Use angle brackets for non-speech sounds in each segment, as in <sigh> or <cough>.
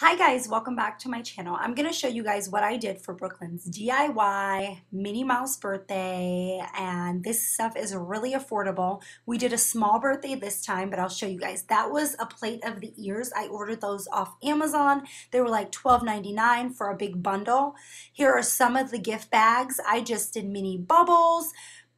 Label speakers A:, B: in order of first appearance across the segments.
A: Hi guys, welcome back to my channel. I'm going to show you guys what I did for Brooklyn's DIY Minnie Mouse birthday and this stuff is really affordable. We did a small birthday this time but I'll show you guys. That was a plate of the ears. I ordered those off Amazon. They were like $12.99 for a big bundle. Here are some of the gift bags. I just did mini bubbles,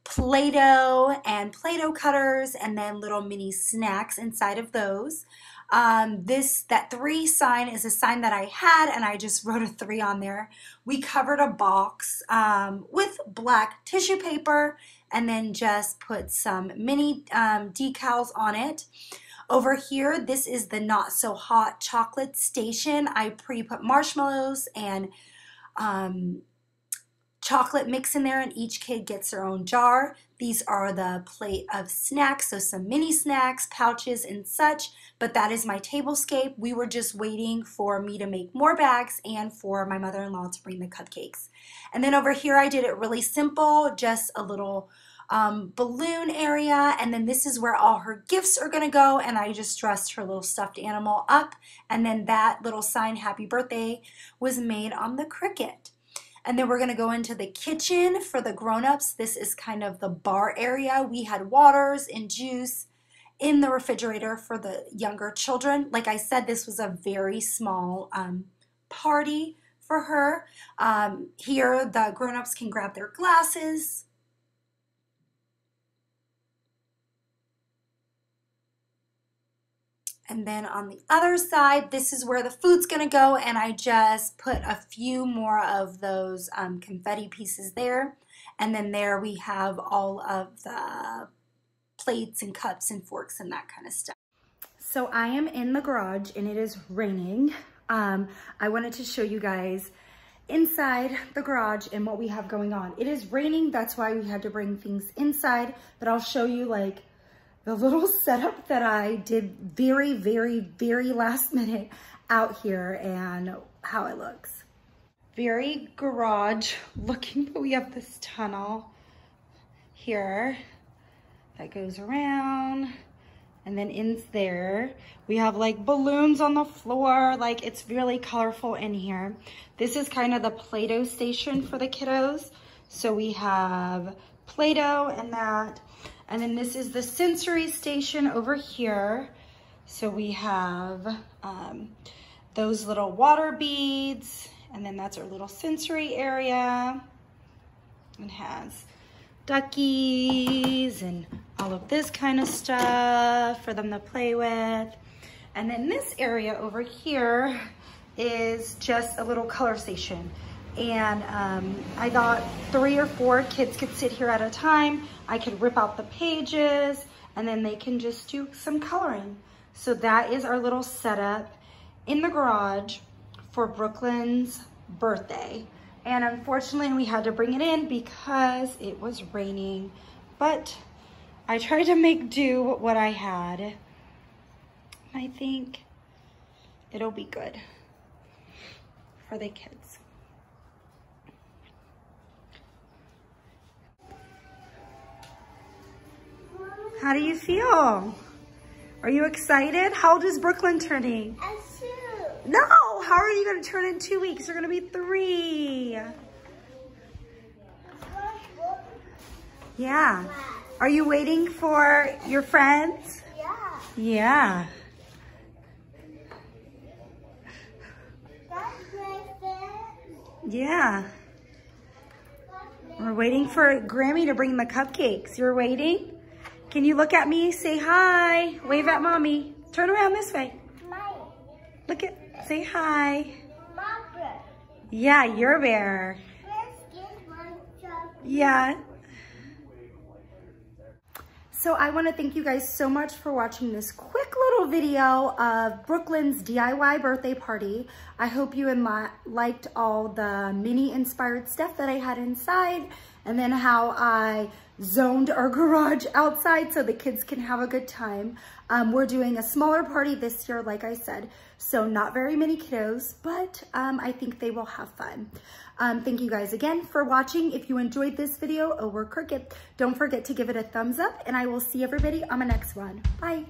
A: Play-Doh and Play-Doh cutters and then little mini snacks inside of those. Um, this that three sign is a sign that I had and I just wrote a three on there. We covered a box um, with black tissue paper and then just put some mini um, decals on it. Over here, this is the not so hot chocolate station. I pre-put marshmallows and um, chocolate mix in there and each kid gets their own jar. These are the plate of snacks, so some mini snacks, pouches, and such, but that is my tablescape. We were just waiting for me to make more bags and for my mother-in-law to bring the cupcakes. And then over here I did it really simple, just a little um, balloon area, and then this is where all her gifts are gonna go, and I just dressed her little stuffed animal up, and then that little sign, happy birthday, was made on the Cricut. And then we're going to go into the kitchen for the grown-ups. This is kind of the bar area. We had waters and juice in the refrigerator for the younger children. Like I said, this was a very small um, party for her. Um, here, the grown-ups can grab their glasses, And then on the other side, this is where the food's gonna go and I just put a few more of those um, confetti pieces there. And then there we have all of the plates and cups and forks and that kind of stuff. So I am in the garage and it is raining. Um, I wanted to show you guys inside the garage and what we have going on. It is raining, that's why we had to bring things inside, but I'll show you like the little <laughs> setup that I did very, very, very last minute out here and how it looks. Very garage looking, but we have this tunnel here that goes around and then in there we have like balloons on the floor. Like it's really colorful in here. This is kind of the play-doh station for the kiddos. So we have play-doh and that and then this is the sensory station over here. So we have um, those little water beads, and then that's our little sensory area. It has duckies and all of this kind of stuff for them to play with. And then this area over here is just a little color station and um, I thought three or four kids could sit here at a time. I could rip out the pages and then they can just do some coloring. So that is our little setup in the garage for Brooklyn's birthday. And unfortunately we had to bring it in because it was raining, but I tried to make do what I had. I think it'll be good for the kids. How do you feel? Are you excited? How old is Brooklyn turning? Two. No, how are you going to turn in two weeks? You're going to be three. Yeah. Are you waiting for your friends? Yeah. Yeah. Yeah. We're waiting for Grammy to bring the cupcakes. You're waiting? Can you look at me? Say hi. Wave at mommy. Turn around this way. Look at, say hi. Yeah, you're a bear. Yeah. So I want to thank you guys so much for watching this quick little video of Brooklyn's DIY birthday party. I hope you liked all the Minnie inspired stuff that I had inside and then how I zoned our garage outside so the kids can have a good time. Um, we're doing a smaller party this year, like I said, so not very many kiddos, but um, I think they will have fun. Um, thank you guys again for watching. If you enjoyed this video over Cricut, don't forget to give it a thumbs up and I will see everybody on my next one. Bye.